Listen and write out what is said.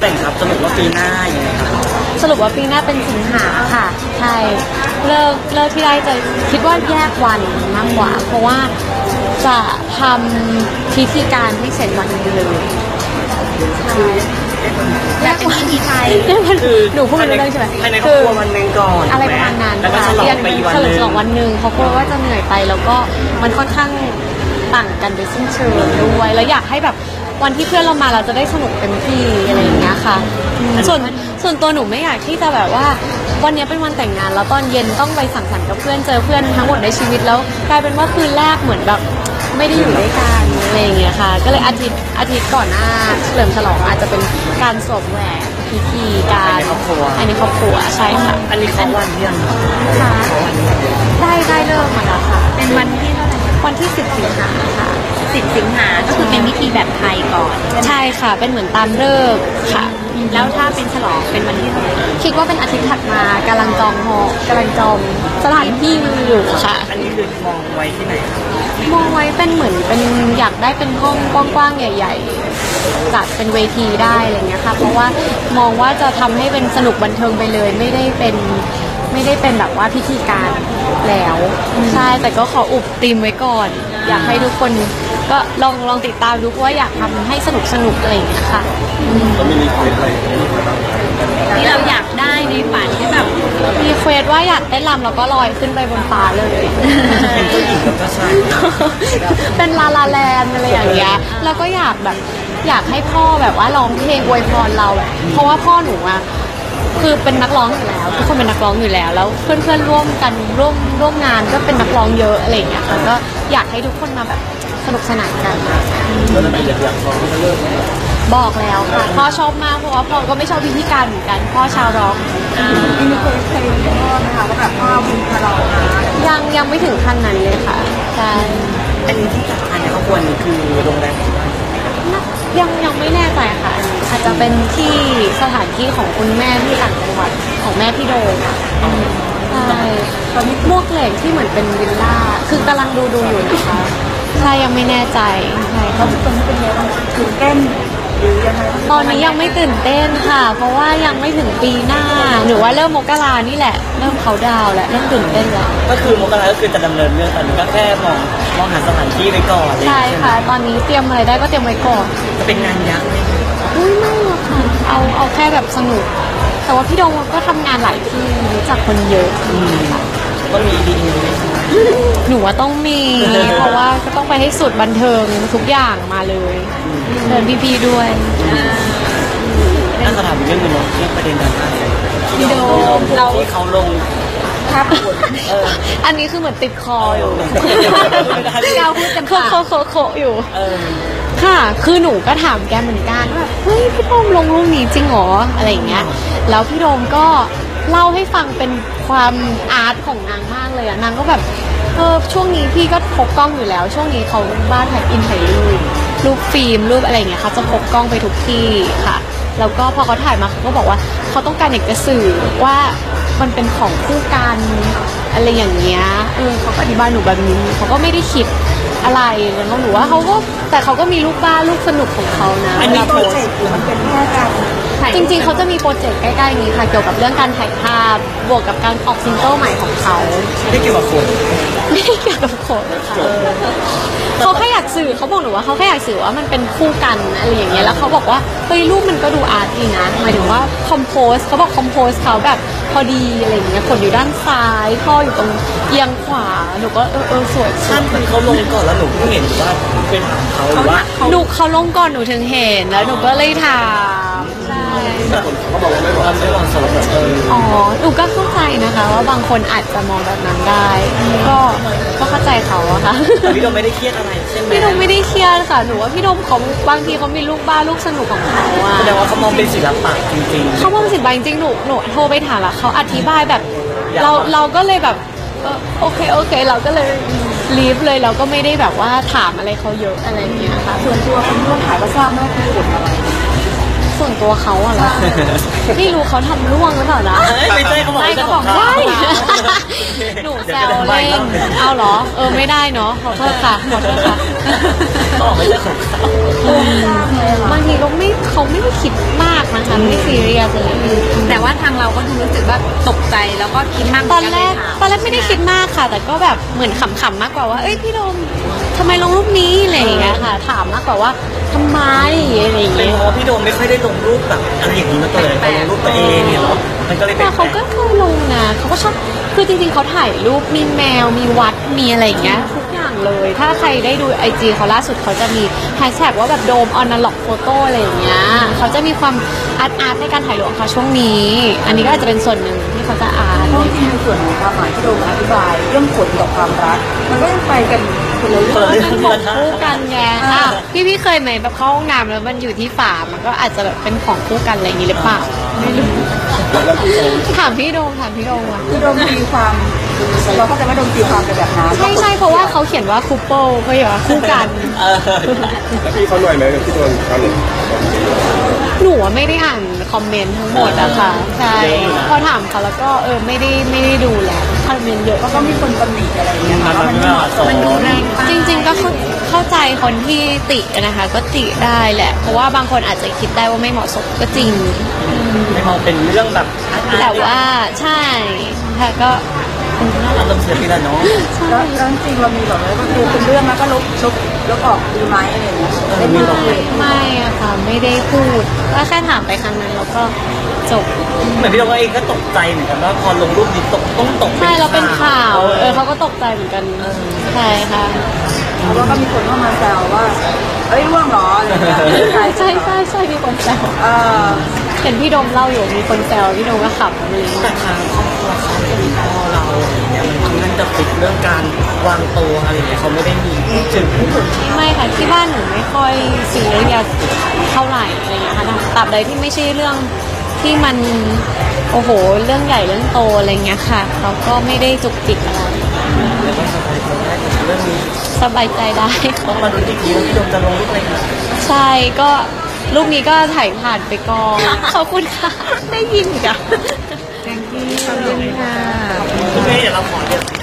แต่งครับสรุปว่าปีหน้ายังไงครับสรุปว่าปีหน้าเป็นสิงหาค่ะ ใช่เลิกเลิกที่ได้จะคิดว่าแยกวันมากกว่า เพราะว่าจะทำพิธีการให้เสร็จวันนี้เลยใช่แยกวันที่ไทยคือหนูพูดไม่รู้เรื่องใช่ไหมภายในครอบครัววันหนึ่งก่อนอะไรประมาณนั้นแล้วก็ฉลองไปอีกวันเฉหลินึ่มงฉลองวันหนึ่งเขากลัวว่าจะเหนื่อยไปแล้วก็มันค่อนข้างต่างกันโดยสิ้นเชิงด้วยแล้วอยากให้แบบ วันที่เพื่อนเรามาเราจะได้สนุกเต็มที่อะไรอย่างเงี้ยค่ะอืมส่วนส่วนตัวหนูไม่อยากที่จะแบบว่า วันนี้เป็นวันแต่งงาน แล้วตอนเย็นต้องไปสังสรรค์กับเพื่อนเจอเพื่อนทั้งหมดในชีวิตแล้วกลายเป็นว่าคืนแรกเหมือนแบบไม่ได้อยู่ด้วยกันอะไรอย่างเงี้ยค่ะ ก็เลยอาทิตย์อาทิตย์ก่อนหน้าเฉลิมฉลองอาจจะเป็นการสวมแหวนพิธีการภายในครอบครัวใช่ค่ะอันนี้เขาวันเที่ยงค่ะได้ได้เริ่มมาแล้วค่ะ เป็นวันที่เท่าไหร่วันที่10สิงหาค่ะ สิบสิงหาก็คือเป็นวิธีแบบไทยก่อน ใช่ค่ะ เป็นเหมือนตามเลิกษ์ค่ะ แล้วถ้าเป็นฉลองเป็นวันที่เท่าไหร่คิดว่าเป็นอาทิตย์ถัดมากำลังจองหอกำลังจองสถานที่มีอยู่ค่ะ อันนี้คือมองไว้ที่ไหนครับมองไว้เป็นเหมือนเป็นอยากได้เป็นห้องกว้างๆใหญ่ ๆ จัดเป็นเวทีได้อะไรเงี้ยค่ะ เพราะว่ามองว่าจะทำให้เป็นสนุกบันเทิงไปเลย ไม่ได้เป็นไม่ได้เป็นแบบว่าพิธีการแล้ว ใช่แต่ก็ขออุบธีมไว้ก่อน อยากให้ทุกคน ก็ลองลองติดตามดูเพราะว่าอยากทำให้สนุกสนุกๆอะไรอย่างเงี้ยค่ะที่เราอยากได้ในฝันที่แบบ request ว่าอยากเต้นรำแล้วก็ลอยขึ้นไปบนฟ้าเลย เป็นผู้หญิงกับผู้ชายเป็นลาลาแลนด์อะไรอย่างเงี้ย แล้วก็อยากแบบอยากให้พ่อแบบว่าร้องเพลงอวยพรเราเพราะว่าพ่อหนูอะคือเป็นนักร้องอยู่แล้วทุกคนเป็นนักร้องอยู่แล้ว แล้วเพื่อนๆร่วมกันร่วมร่วมงานก็เป็นนักร้องเยอะอะไรอย่างเงี้ยค่ะก็อยากให้ทุกคนมาแบบ สนุกสนานกัน แล้วทำไมอยากอยากร้องเลิกบอกแล้วค่ะพ่อชอบมากเพราะว่าพ่อก็ไม่ชอบพิธีการเหมือนกันพ่อชาวร็อกมีเคยเคยคุณพ่อไหมคะว่าแบบพ่อบุญคารองนะยังยังไม่ถึงขั้นนั้นเลยค่ะใช่อันนี้ที่จัดภายในครอบครัวนี่คือโรงแรมที่บ้านยังยังไม่แน่ใจค่ะอันนี้อาจจะเป็นที่สถานที่ของคุณแม่ที่ต่างจังหวัดของแม่พี่โดมใช่ตอนนี้มวกเหล็กที่เหมือนเป็นวิลล่าคือกำลังดูดูอยู่นะคะ ใช่ยังไม่แน่ใจใช่ค่ะ ตอนนี้เป็นไงบ้างตื่นเต้นหรือยังไงตอนนี้ยังไม่ตื่นเต้นค่ะ เพราะว่ายังไม่ถึงปีหน้า หรือว่าเริ่มมกรานี่แหละ เริ่มเขาดาวน์แล้วเริ่มตื่นเต้นแล้ว ก็คือมกราก็คือจะดำเนินเรื่องตอนนี้ก็แค่มองมองหาสถานที่ไปก่อนอะไรอย่างใช่เงี้ยค่ะ ตอนนี้เตรียมอะไรได้ก็เตรียมไว้ก่อนจะเป็นงานยักษ์ไหมอุ้ยไม่หรอกค่ะ เอาเอาแค่แบบสนุก แต่ว่าพี่โดมก็ทำงานหลายที่รู้จักคนเยอะต้องมีดีไหม หนูว่าต้องมี เพราะว่าก็ต้องไปให้สุดบันเทิงทุกอย่างมาเลยเชิญพี่ๆด้วยน่าจะถามอีกเรื่องหนึงเนาะเรื่องประเด็นดราม่าพี่โดมเรา ที่เขาลงภาพบุญเอออันนี้คือเหมือนติดคออยู่ก้าวพูดเต็มโคปาก โคโคโคอยู่ เออค่ะ คือหนูก็ถามแกเหมือนกันว่าเฮ้ยพี่โดมลงรูปนี้จริงเหรออะไรอย่างเงี้ย แล้วพี่โดมก็ เล่าให้ฟังเป็นความอาร์ตของนางมากเลยอะนางก็แบบเออช่วงนี้พี่ก็พกกล้องอยู่แล้ว ช่วงนี้เขาบ้านถ่ายอินถ่ายรูปรูปฟิล์มรูปอะไรอย่างเงี้ยเขาจะพกกล้องไปทุกที่ค่ะ แล้วก็พอเขาถ่ายมาเขาก็บอกว่าเขาต้องการอยากจะสื่อว่ามันเป็นของคู่กันอะไรอย่างเงี้ยเออเขาก็อธิบายหนูแบบนี้เขาก็ไม่ได้คิดอะไรแล้วหนูว่าเขาก็แต่เขาก็มีลูกบ้านลูกสนุกของเขานะอันนี้เวลาโปโพรสเจต์กต์หรือมันเป็นแค่การถ่าย จริงๆ เขาจะมีโปรเจกต์ใกล้ๆนี้ค่ะ เกี่ยวกับเรื่องการถ่ายภาพ บวกกับการออกซิงเกิลใหม่ของเขา ไม่ได้เกี่ยวกับคนไม่ได้เกี่ยวกับโขนค่ะเขาแค่อยากสื่อเขาบอกหนูว่าเขาแค่อยากสื่อว่ามันเป็นคู่กันอะไรอย่างเงี้ยแล้วเขาบอกว่าเฮ้ยรูปมันก็ดูอาร์ตดีนะหมายถึงว่าคอมโพสเขาบอกคอมโพสเขาแบบพอดีอะไรอย่างเงี้ยขนอยู่ด้านซ้ายท่ออยู่ตรงเอียงขวาหนูก็เออเออสวยสวท่ายนเป็นเขาลงก่อนแล้วหนูเพิ่งเห็นหรือว่าไปถามเขาหรือว่าหนูเขาลงก่อนหนูถึงเห็นแล้วหนูก็เลยถาม ใช่เขาบอกว่าไม่บอกไม่บอกสำหรับแบบเอออ๋อหนูก็เข้าใจนะคะ ว่าบางคนอาจจะมองแบบนั้นได้ ก็ก็เข้าใจเขาอะค่ะแต่พี่โดมไม่ได้เครียดอะไรใช่ไหมพี่โดมไม่ได้เครียดค่ะ หนูว่าพี่โดมเขาบางทีเขามีลูกบ้านลูกสนุกของเขาอะแสดงว่าเขามองเป็นศิลปะจริงๆเขามองสิทธิ์ใบจริงๆหนูหนูโทรไปถามแล้วเขาอธิบายแบบ เราเราก็เลยแบบเออโอเคโอเค เราก็เลยลีฟเลยเราก็ไม่ได้แบบว่าถามอะไรเขาเยอะอะไรอย่างเงี้ยค่ะส่วนตัวคนร่วมถ่ายก็ทราบไหมว่าคือบุญอะไร ส่วนตัวเขาอะเหรอไม่รู้เขาทำร่วงหรือเปล่านะเฮ้ยไม่ใช่เขาบอกไม่ไม่ก็ใช่บอกของใช่เขา หนูแซวเล่นเอาเหรอ เออไม่ได้เนาะขอโทษค่ะขอโทษค่ะเขาบอกไม่ใช่ของเขาบางทีก็ไม่เขาไม่ได้คิดมากนะคะไม่ซีเรียสเลยแต่ว่าทางเราก็ดูรู้สึกว่าตกใจแล้วก็คิดมากตอนแรกเหมืตอนแรกไม่ได้คิดมากค่ะ แต่ก็แบบเหมือนขำๆมากกว่าว่าเอ้ยพี่โดมทำไมลงรูปนี้อะไรอย่างเงี้ยค่ะ ถามมากกว่าว่าทำไมอะไรอย่างเป็นเงี้ยเพราะว่าพี่โดมไม่ค่อยได้ลงรูปแบบอะไรอย่างนี้มาตัวเลยเขาลงรูปตัวเองเนี่ยเหรอ มันก็เลยเป็นแต่เขาก็เคยลงนะเขาก็ชอบคือจริงๆเขาถ่ายรูปมีแมวมีวัดมีอะไรอย่างเงี้ยทุกอย่างเลย ถ้าใครได้ดูไอจีเขาล่าสุดเขาจะมีแฮชแท็กว่าแบบโดมออน l ล็อกโฟโต้อะไรอย่างเงี้ยเขาจะมีความอาร์ตอาร์ตในการถ่ายรูปของเขาช่วงนี้ อันนี้ก็อาจจะเป็นส่วนหนึ่งที่เขาจะอาร์ตเพราะจริงๆในส่วนของความหมายที่โดมอธิบาย เรื่องขนกับความรัก มันก็ยังไปกันคนละเรื่องมันของคู่กันไงอ้าวพี่พี่เคยไหมแบบเข้าห้องน้ำแล้วมันอยู่ที่ฝามันก็อาจจะแบบเป็นของคู่กันอะไรอย่างงี้หรือเปล่าไม่รู้ ถามพี่โดมถามพี่โดมอะคือโดมตีความเราก็จะไม่โดมตีความไปแบบนั้นใช่ใช่เพราะว่าเขาเขียนว่า couple เขาเขียนว่าคู่กัน เออแล้วพี่เขาหน่อยไหมที่โดนเขาหนึ่งหนูอะไม่ได้อ่านคอมเมนต์ทั้งหมดอะค่ะ ใช่ พอถามเขาแล้วก็เออไม่ได้ไม่ได้ดูแล คอมเมนต์เยอะแล้วก็มีคนตำหนิอะไรอย่างเงี้ยมันค่ะว่ามันมันไม่ไม่เหเหมาะมาะสสมมมันดูแรงไปจริงๆก็เข้าเข้าใจคนที่ตินะคะ ก็ติได้แหละ เพราะว่าบางคนอาจจะคิดได้ว่าไม่เหมาะสมก็จริง ไม่มองเป็นเรื่องแบบแต่ว่าใช่ค่ะก็อารมณ์เสียไปแล้วเนาะแล้วแล้วจริงๆเรามีแบบว่าก็คือเป็นเรื่องแล้วก็ลบลบลบออกดีไหมอะไรอย่างเงี้ยได้ไหมไม่อะค่ะไม่ได้พูดก็แค่ถามไปครั้งนั้นแล้วก็ จบเหมือนพี่โดมเองก็ตกใจเหมือนกันว่าพอลงรูปนี้ตกต้องตกใช่แล้วเป็นข่าว เออเขาก็ตกใจเหมือนกันใช่ค่ะเพราะว่าก็มีคนเข้ามาแซวว่าเอ้ยร่วงเหรออะไรอย่างเงี้ยใช่ใช่ใช่ใช่มีคนแซวเออเห็นพี่โดมเล่าอยู่มีคนแซวพี่โดมก็ขับอะไรอย่างแต่เงี้ยทางครอบครัวเขาเป็นพ่อเราอย่างเงี้ยมันค่อนข้างจะฟิกเรื่องการวางตัวอะไรอย่างเงี้ยเขาไม่ได้มีถึงไม่ค่ะที่บ้านหนูไม่ค่อยซีเรียสเท่าไหร่อะไรอย่างเงี้ยค่ะตราบใดที่ไม่ใช่เรื่อง ที่มันโอ้โห เรื่องใหญ่เรื่องโตอะไรเงี้ยค่ะเราก็ไม่ได้จุกจิกอะไรเรียกว่าสบายใจได้กับเรื่องนี้สบายใจได้ต้องมาดูอีกทีว่าพี่โดมจะลงรูปอะไรนะใช่ก็ลูกนี้ก็ถ่ายผ่านไปก่อนขอบคุณค่ะ ได้ยินอีกอะขอบคุณค่ะคุณแม่เดี๋ยวเราขอเดี๋ยว